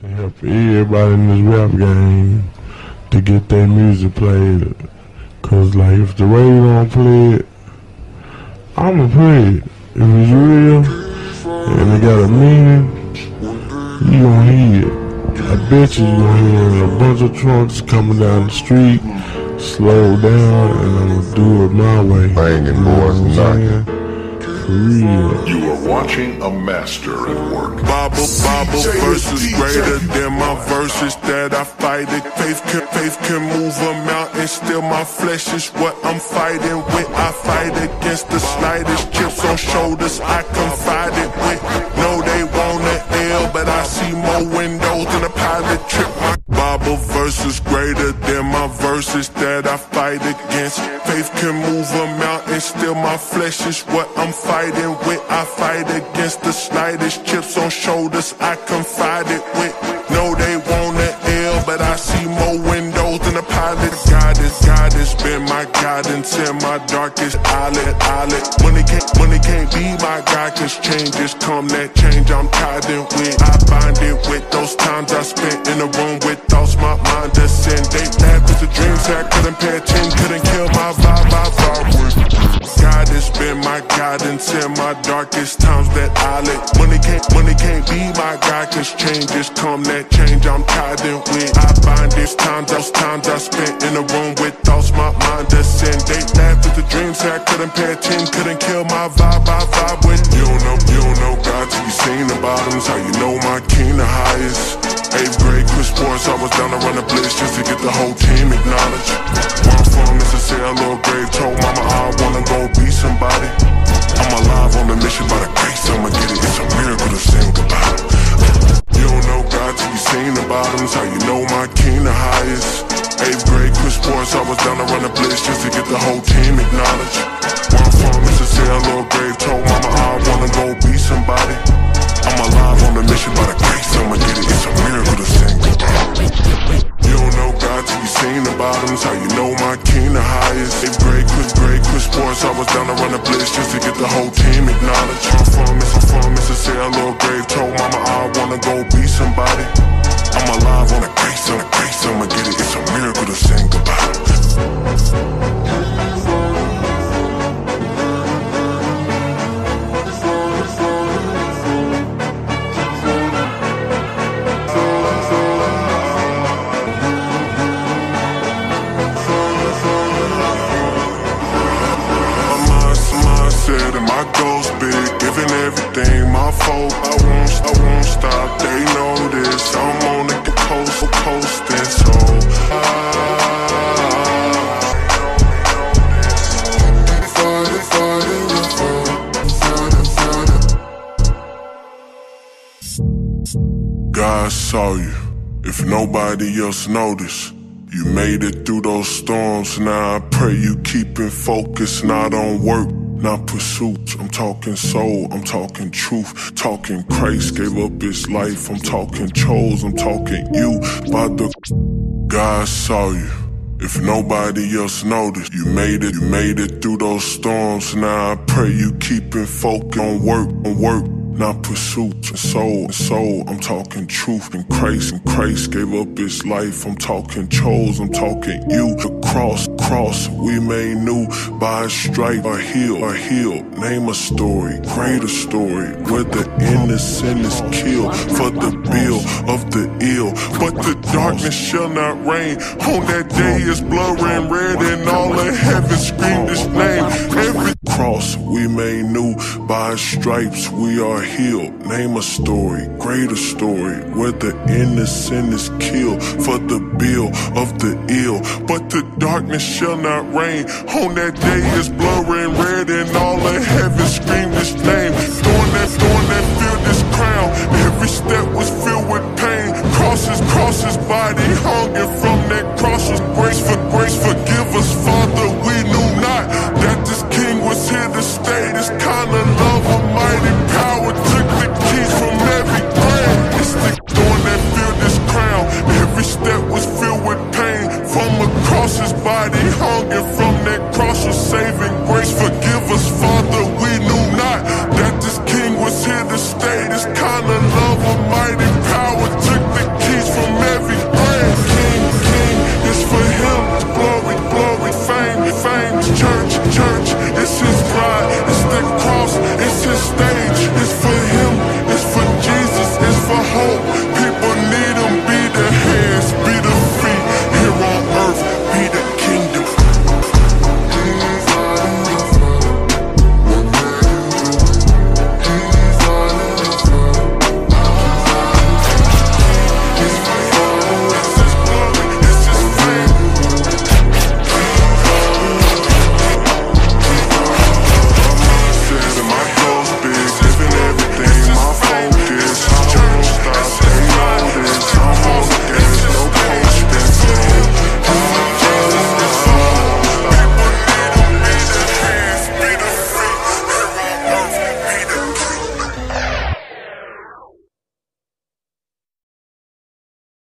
to help everybody in this rap game to get their music played. Cause like if the radio don't play it, I'ma play it. If it's real and it got a meaning, you gon' hear it. I bet you you gon' hear a bunch of trunks coming down the street, slow down, and I'ma do it my way. Banging boys, knocking. Saying? You are watching a master at work. Bible, Bible verses greater than my verses that I fight it. Faith can, faith can move a mountain, still my flesh is what I'm fighting with. I fight against the slightest chips on shoulders I confide it with. No, they want an L, but I see more windows than a pilot trip. Bible verses greater than my verses that I fight against. Faith can move a mountain, still my flesh is what I'm fighting with. I fight against the slightest chips on shoulders I confide it with. No, they want an L, but I see my guidance my darkest islet. When it can't, it can't be my God, cause changes come, that change I'm tied in with. I bind it with those times I spent in the room with thoughts my mind ascend. They laugh with the dreams that I couldn't pay attention, couldn't kill my vibe, my vibe. God has been my guidance in my darkest times cause changes come that change. I'm tied in with I find these times those times I spent in a room with thoughts my mind ascend they laugh at the dreams that I couldn't pay attention couldn't kill my vibe. I vibe with you. Don't know you don't know God till you seen the bottoms. How you know my king the highest. Eighth grade, Chris Sports, I was down to run a blitz just to get the whole team acknowledged. Where I'm from, it's a little grave, told mama I wanna go be somebody. I'm alive on a mission by the Sports, I was down to run a blitz just to get the whole team acknowledged. Where I'm from, it's a little grave, told mama I wanna go be somebody. I'm alive on a mission by the grace, I'ma get it, it's a miracle to sing. You don't know God till you seen the bottoms, how you know my king the highest. Eighth grade, Chris grade, Chris Sports, I was down to run a blitz just to get the whole team acknowledged. I'm from, a a little grave, told mama I wanna go be somebody. Goals big, giving everything my fault. I won't, I won't stop. They know this. I'm on the coast, coasting so. God saw you. If nobody else noticed, you made it through those storms. Now I pray you keep in focus, not on work, not pursuits. I'm talking soul, I'm talking truth, talking Christ gave up his life. I'm talking chose, I'm talking you by the God saw you. If nobody else noticed, you made it, you made it through those storms. Now I pray you keep focus on work, on work, not pursuits and soul, and soul. I'm talking truth and Christ, and Christ gave up his life. I'm talking chose, I'm talking you. The cross, cross, we made new by a stripe, a heel, a heel. Name a story, greater story, where the innocent is killed for the bill of the ill. But the darkness shall not reign. On that day is blurring red, and all of heaven scream his name. Every cross, we made new. By stripes, we are healed. Name a story, greater story, where the innocent is killed for the bill of the ill. But the darkness shall not reign. On that day, it's blurring and red, and all of heaven scream his name. Thorn that, thorn that filled his crown. Every step was filled with pain. Crosses, crosses, body hung, and from that cross was grace for that we knew